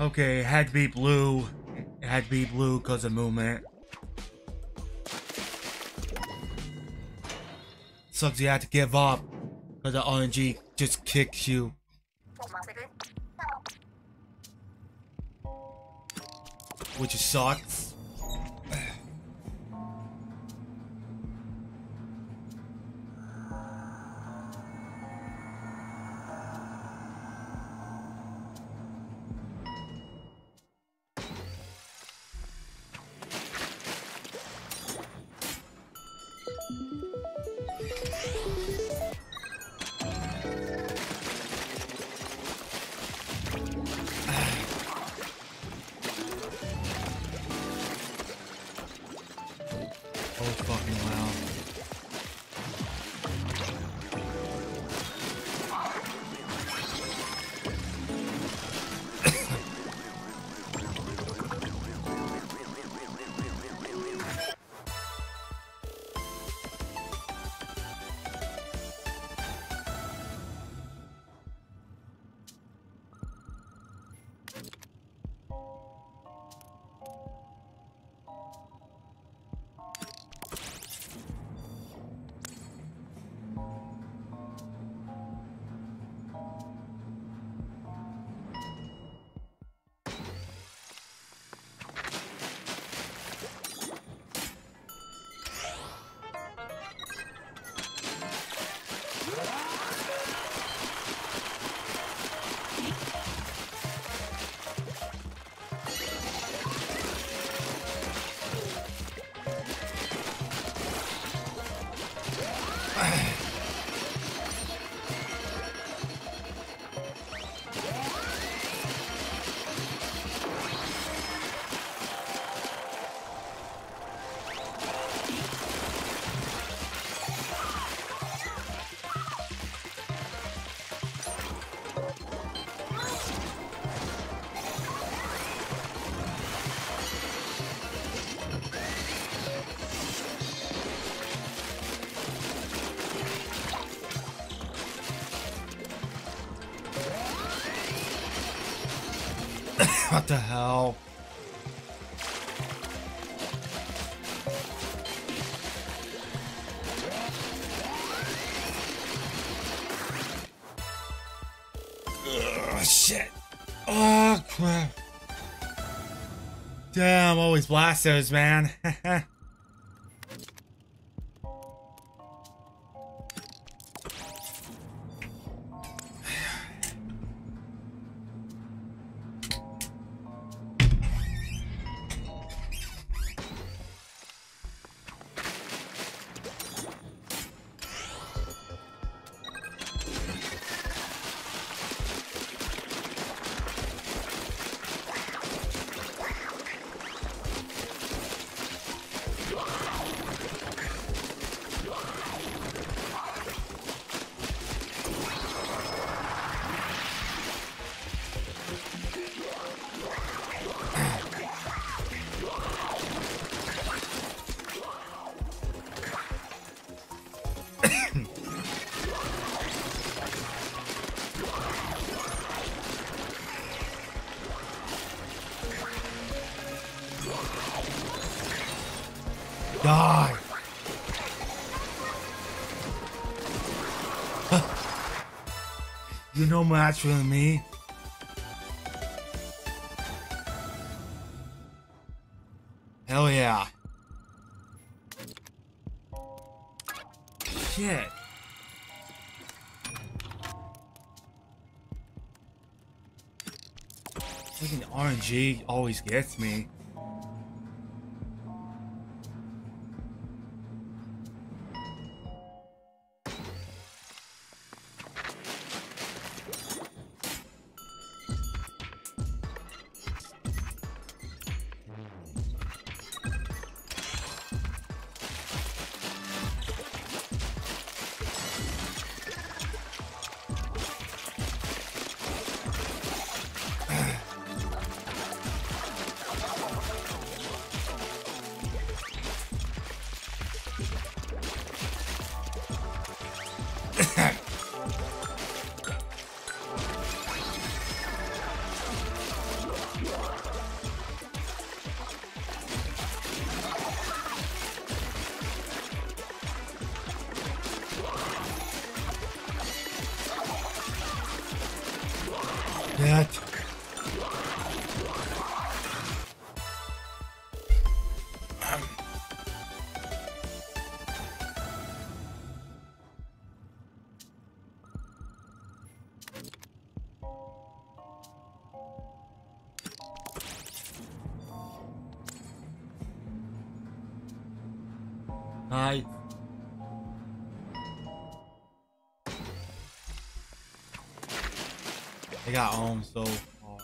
Okay, it had to be blue. It had to be blue because of movement. Sucks you had to give up because the RNG just kicks you. Which sucks. The hell? Ugh, shit. Oh, crap. Damn, always blasters, man. no match with me. Hell yeah. Shit. Freaking RNG always gets me. I got home so hard.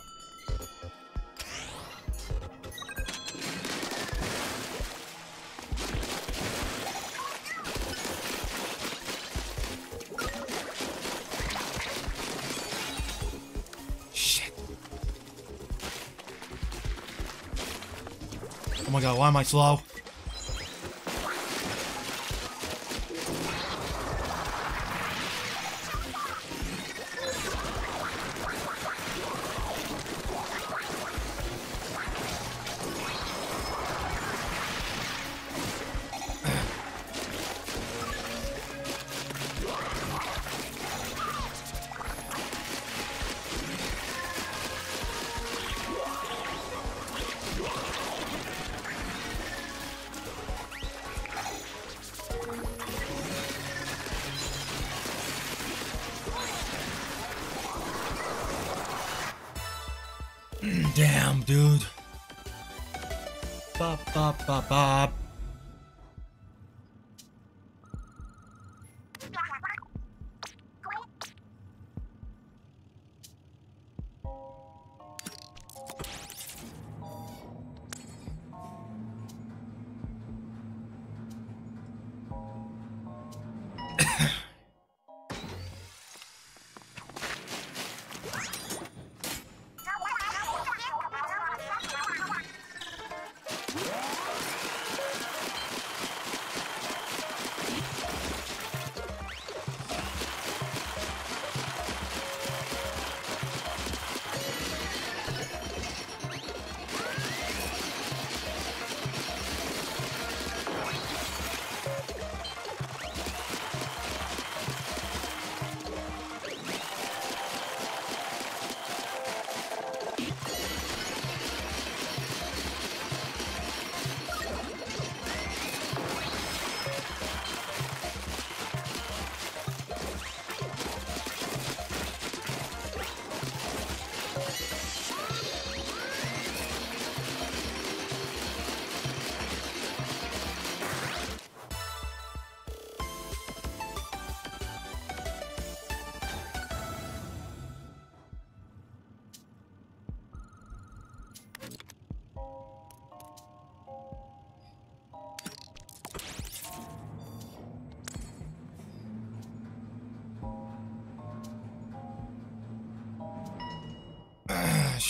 Shit. Oh my god, why am I slow?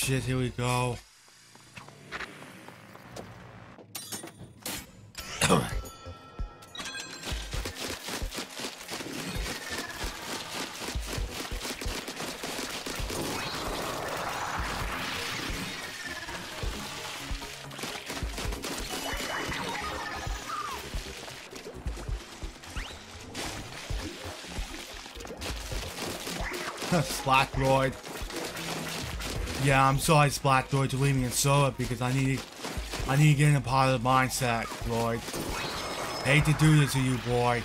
Shit, here we go. Slackroid. Yeah, I'm sorry, Splatdoid, to leave me in Sora because I need, I need to get in a positive mindset, Lloyd. Hate to do this to you, boy.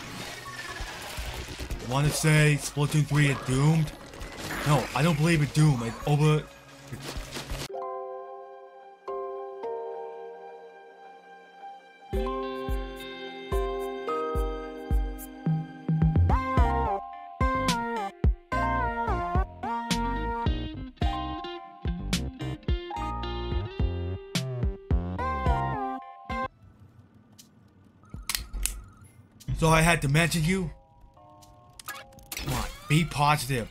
Want to say Splatoon 3 is doomed? No, I don't believe it doomed. It's over. I had to mention you? Come on, be positive.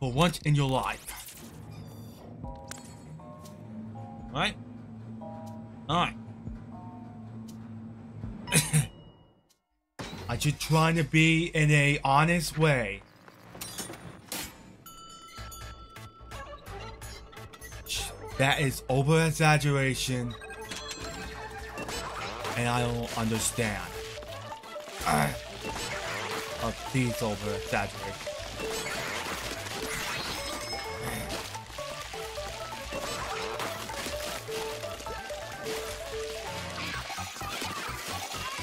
For once in your life. Alright? Alright. I'm just trying to be in a honest way. That is over exaggeration and I don't understand. Uh, oh, please over exaggerate.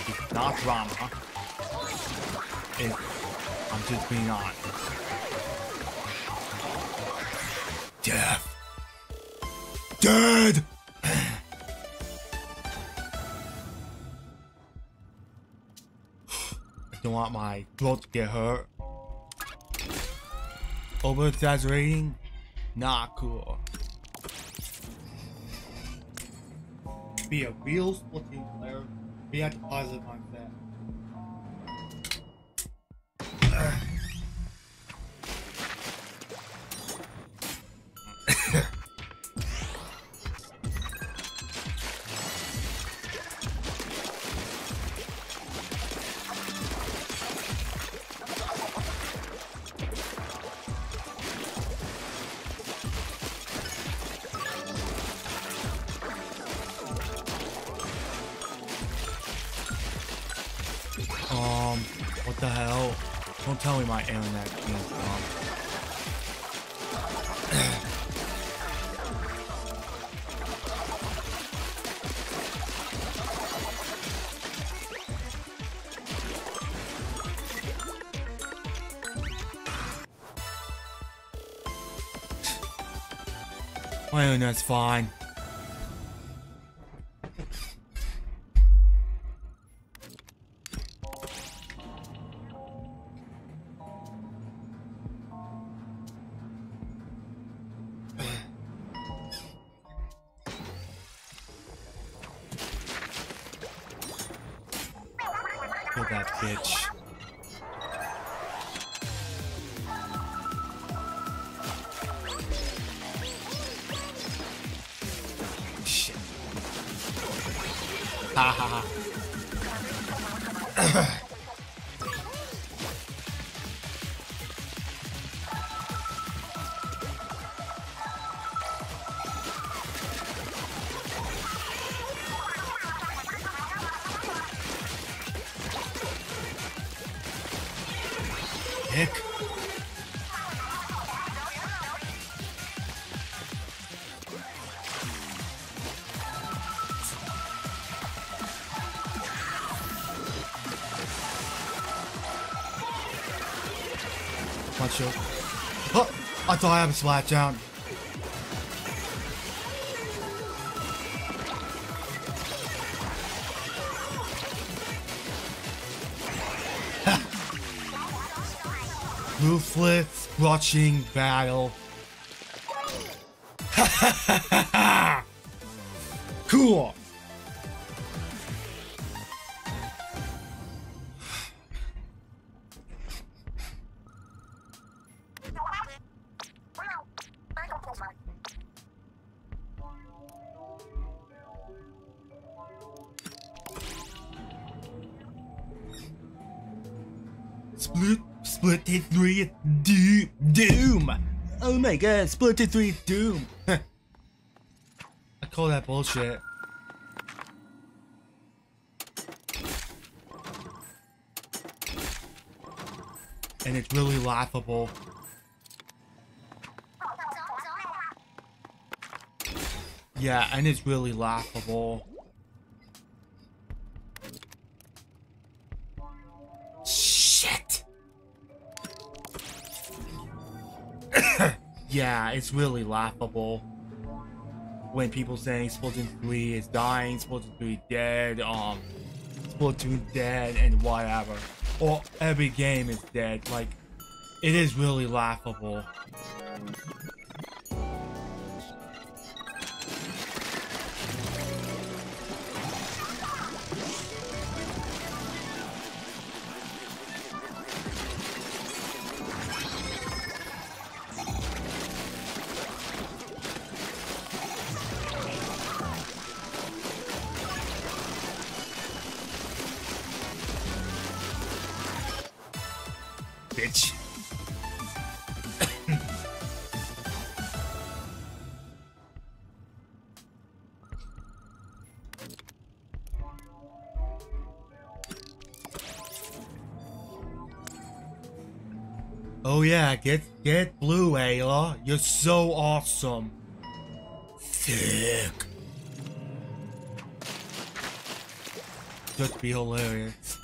It's not drama. It's, I'm just being honest. Death. Dead! My throat get hurt. Over exaggerating? Not cool. Be a real Splatoon player. Be the positive mindset. My internet's fine. I thought I had a splat down. Ruthless, watching battle. cool. God, Splatoon 3 Doom. I call that bullshit. And it's really laughable. Yeah, and it's really laughable. Yeah, it's really laughable. When people saying Splatoon 3 is dying, Splatoon 3 dead, um, Splatoon dead, and whatever. Or every game is dead. Like, it is really laughable. Bitch. Oh yeah, get get blue, Ayla. You're so awesome. Thick. Just be hilarious.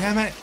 Damn it.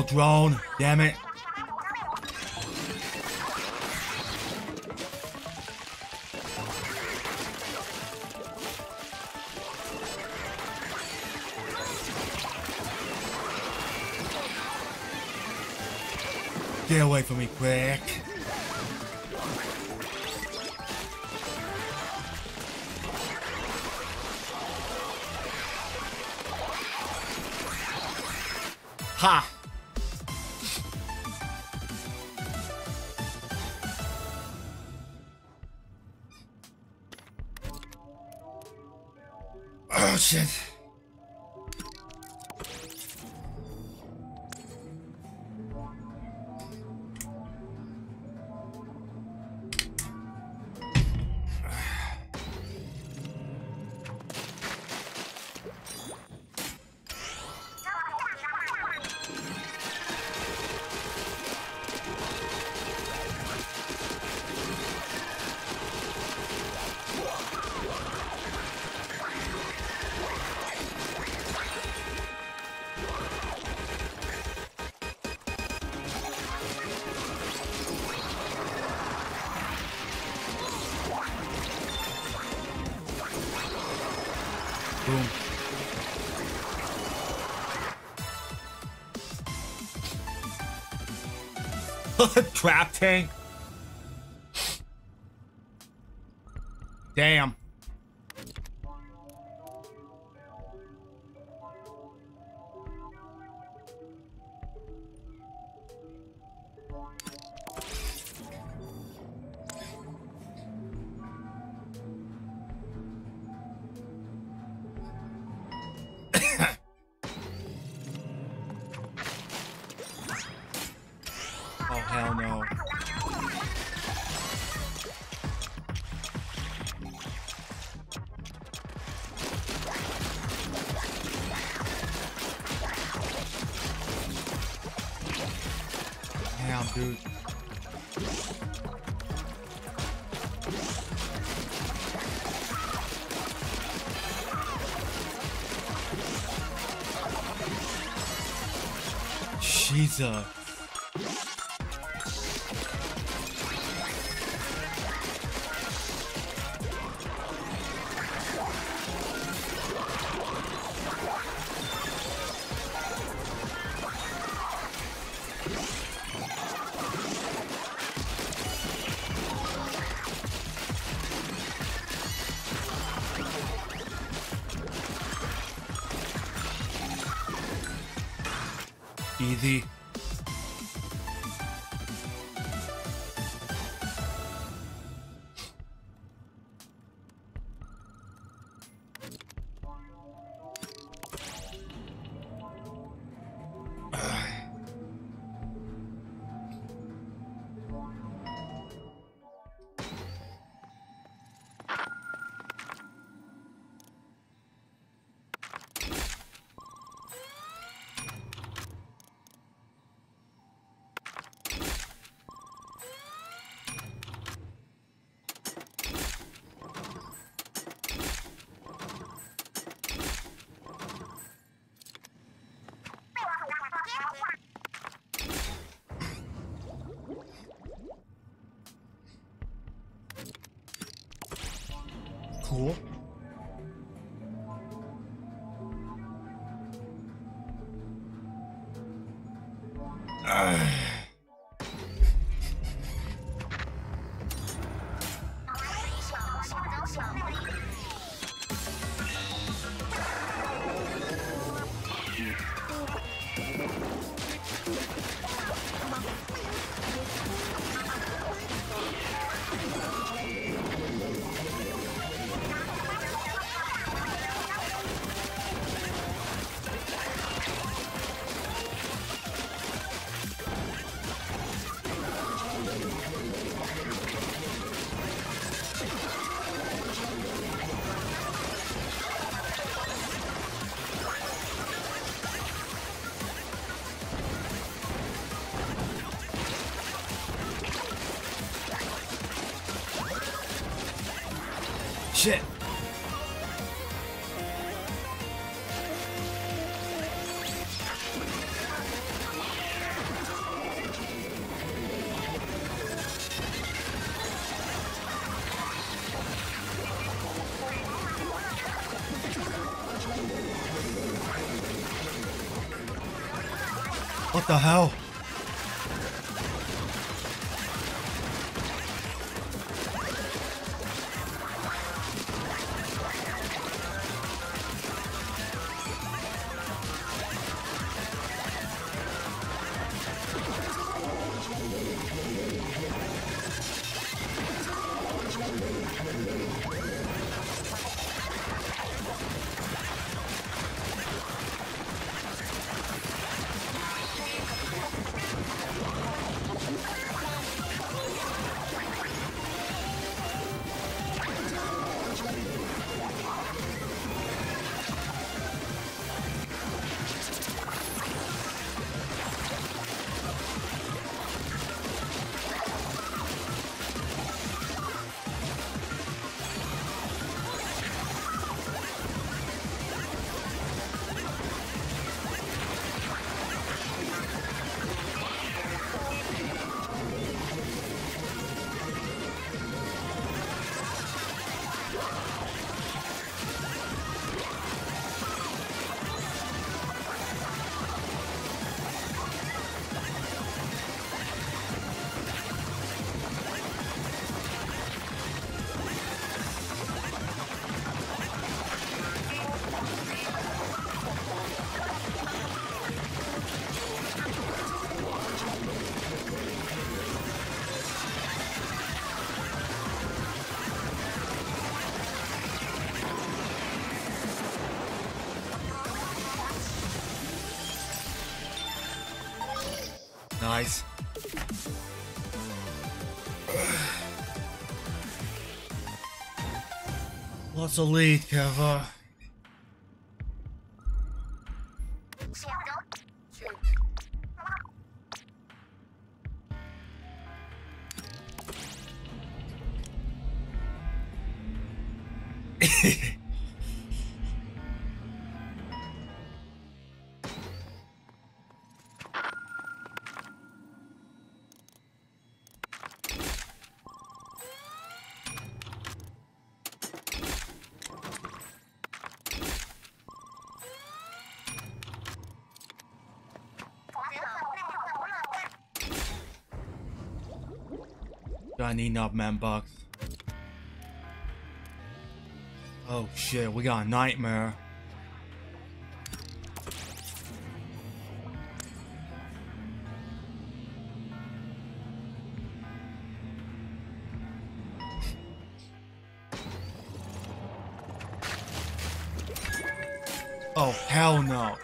Oh, drone. Damn it. Get away from me, quick. Ha! Shit. Trap tank. Jesus. Cool. Shit. What the hell? Lots of lead cover. I need enough Membux. Oh shit, we got a nightmare. Oh hell no.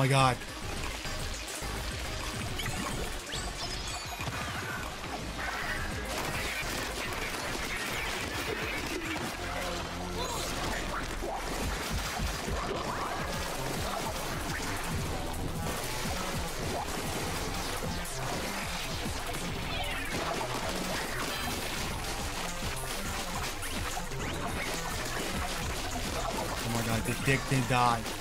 My god. Oh die.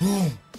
Boom. Crap.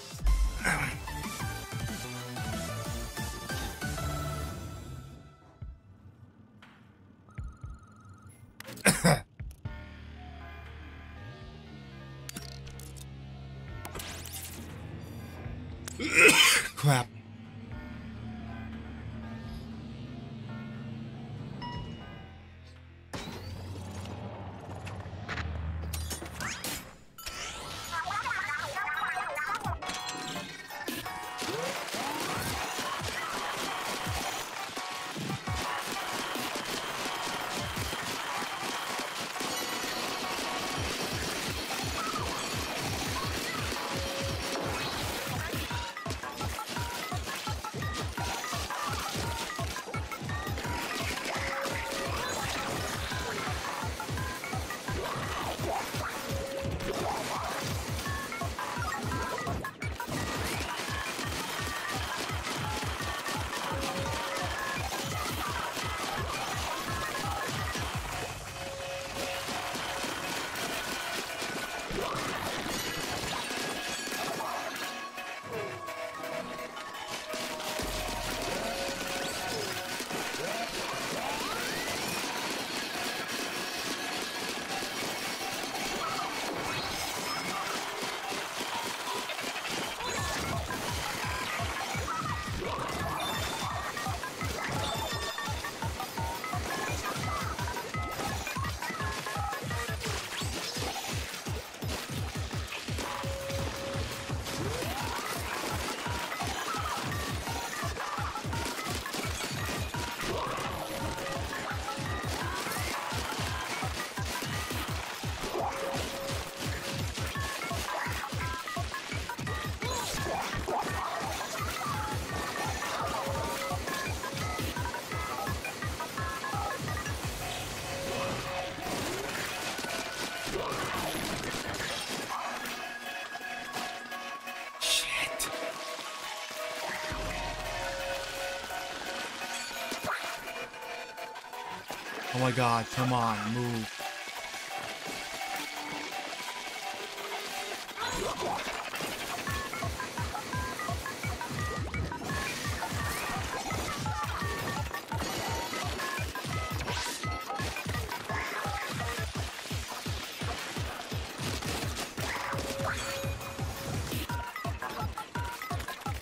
Oh my god, come on, move.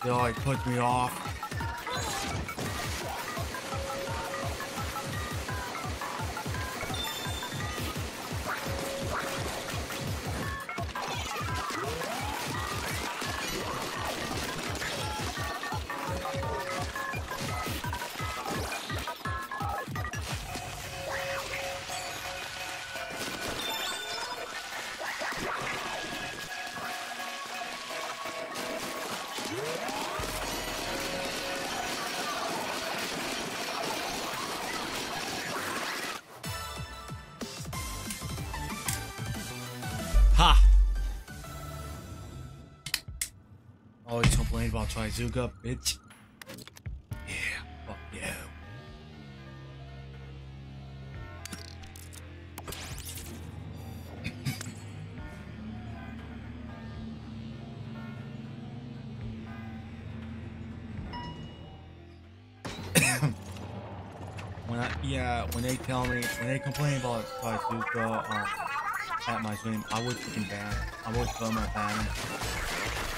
Yo, it put me off. Complain about Trizooka, bitch. Yeah, fuck you. when I yeah, when they tell me when they complain about Trizooka um, at my stream, I would fucking ban. I would throw my ban.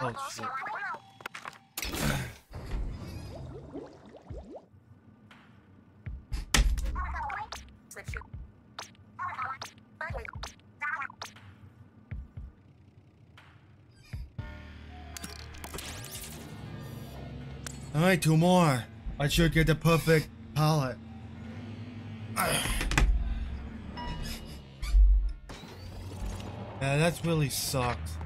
Oh shit. Alright, two more. I should get the perfect palette. Yeah, that's really sucks.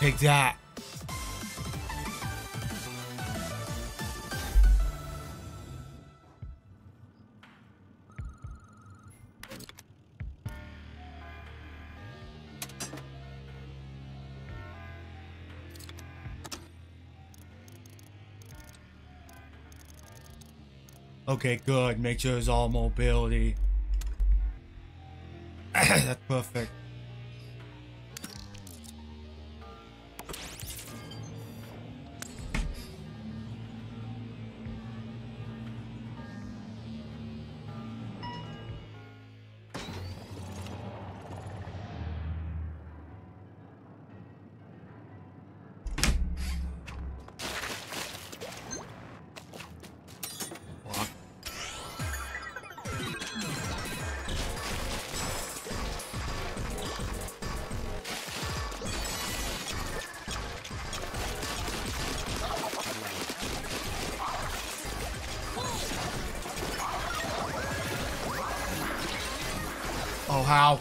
Take that. Okay, good. Make sure it's all mobility. That's perfect. How?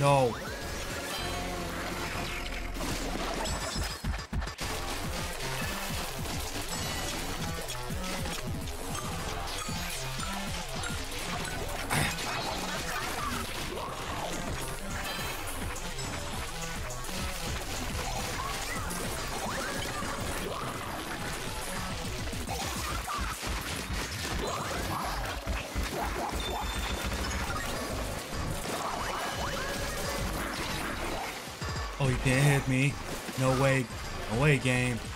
No. Game.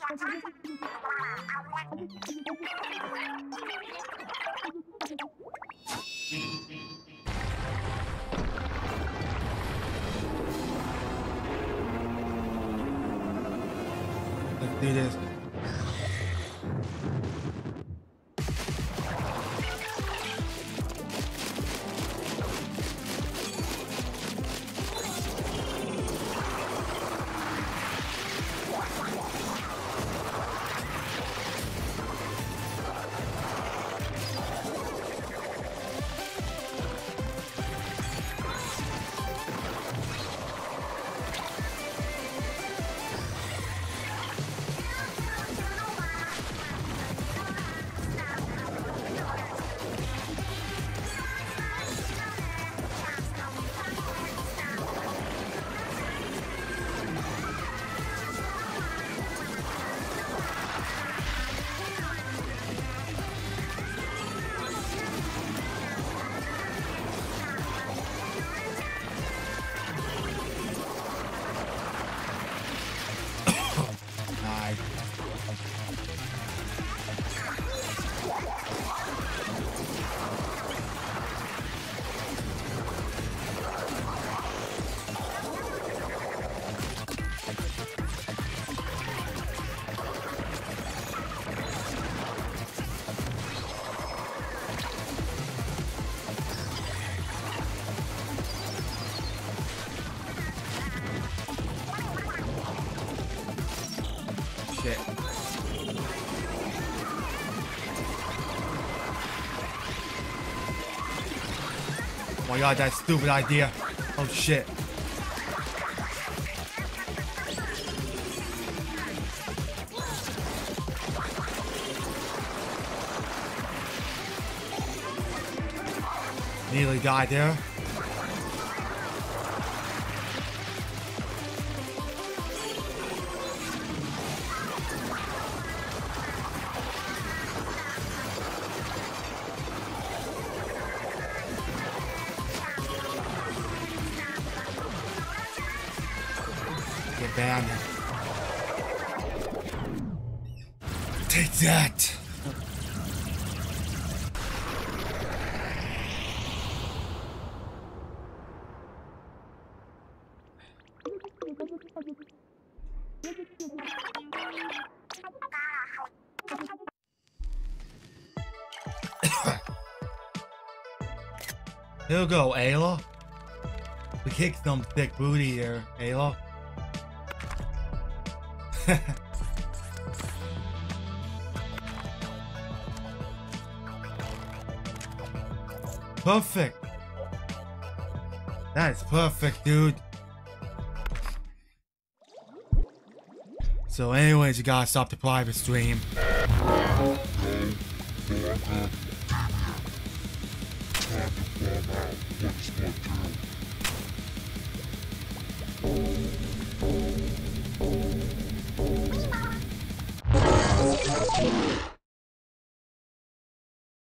Contact. God, that stupid idea. Oh shit. Nearly died there. Here we go, Ayla. We kicked some thick booty here, Ayla. perfect. That is perfect, dude. So anyways, you gotta stop the private stream all night with Splatoon.